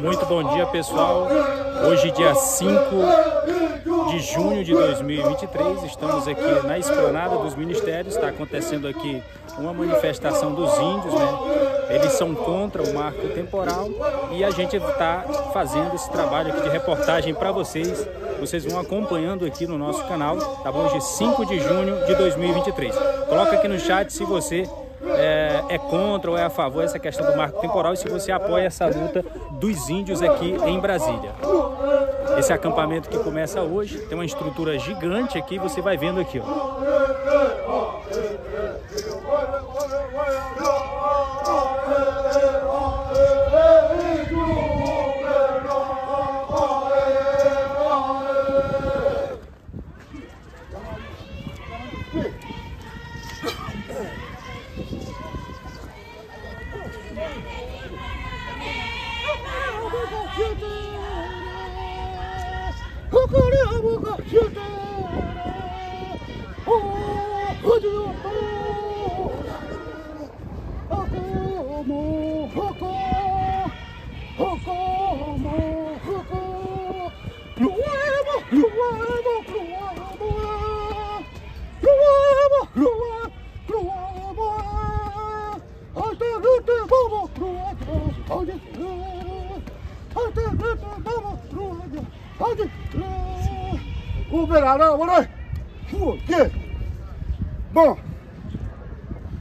Muito bom dia, pessoal. Hoje, dia 5 de junho de 2023, estamos aqui na esplanada dos ministérios. Está acontecendo aqui uma manifestação dos índios, né? Eles são contra o marco temporal e a gente está fazendo esse trabalho aqui de reportagem para vocês. Vocês vão acompanhando aqui no nosso canal, tá bom? Hoje, 5 de junho de 2023. Coloca aqui no chat se você é, é, contra ou é a favor essa questão do marco temporal e se você apoia essa luta dos índios aqui em Brasília. Esse acampamento que começa hoje tem uma estrutura gigante aqui, você vai vendo aqui, ó. 그리하고 가시오 오 어디요 하고 뭐 하고 하고 뭐 하고 루와모 루와모 루와모 루와모 루와 루와모 아따 루트 보모 루와모 어디 Bom,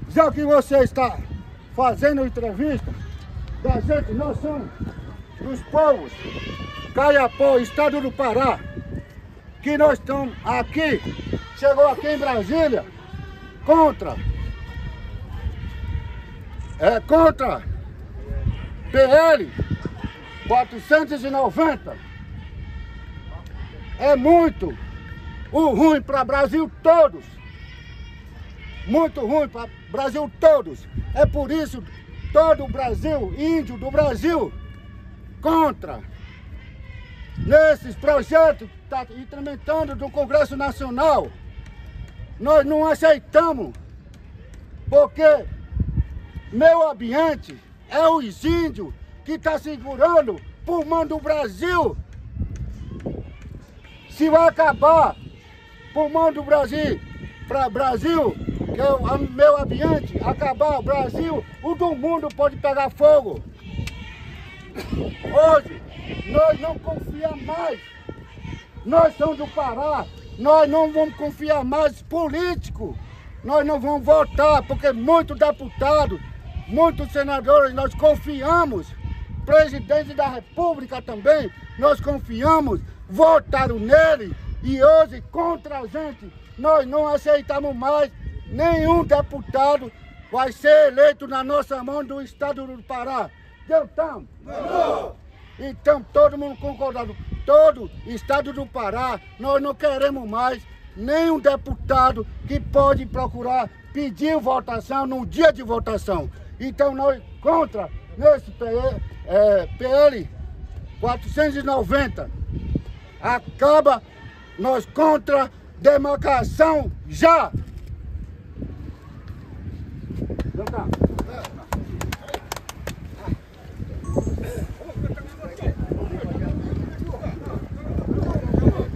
já que você está fazendo entrevista da gente, nós somos dos povos Caiapó, estado do Pará, que nós estamos aqui, chegou aqui em Brasília, contra, é contra PL 490. É muito o ruim para Brasil todos. Muito ruim para Brasil todos. É por isso todo o Brasil, índio do Brasil, contra nesses projetos que está implementando do Congresso Nacional. Nós não aceitamos, porque meu ambiente é os índios que está segurando pulmão do Brasil. Se vai acabar pulmão do Brasil, para Brasil, que é o meu ambiente, acabar o Brasil, o do mundo pode pegar fogo. Hoje, nós não confiamos mais. Nós somos do Pará, nós não vamos confiar mais político. Nós não vamos votar, porque muitos deputados, muitos senadores, nós confiamos. Presidente da República também, nós confiamos, votaram nele e hoje contra a gente. Nós não aceitamos mais nenhum deputado vai ser eleito na nossa mão do estado do Pará. Deu tam? Então todo mundo concordado, todo estado do Pará, nós não queremos mais nenhum deputado que pode procurar pedir votação no dia de votação. Então nós contra nesse PL, é, PL 490 acaba nós contra demarcação já.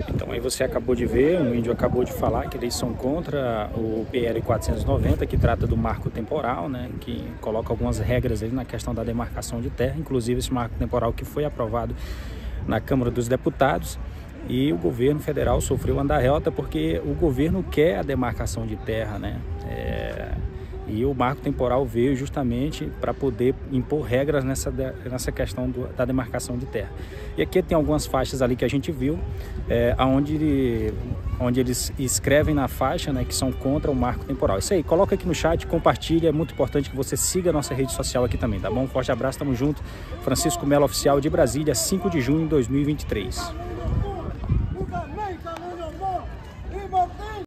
Então aí você acabou de ver, o índio acabou de falar que eles são contra o PL 490, que trata do marco temporal, né, que coloca algumas regras ali na questão da demarcação de terra, inclusive esse marco temporal que foi aprovado na Câmara dos Deputados e o governo federal sofreu andarrota porque o governo quer a demarcação de terra, né? É, e o marco temporal veio justamente para poder impor regras nessa, nessa questão do, da demarcação de terra. E aqui tem algumas faixas ali que a gente viu, é, onde, onde eles escrevem na faixa né, que são contra o marco temporal. Isso aí, coloca aqui no chat, compartilha, é muito importante que você siga a nossa rede social aqui também, tá bom? Um forte abraço, tamo junto. Francisco Melo Oficial de Brasília, 5 de junho de 2023.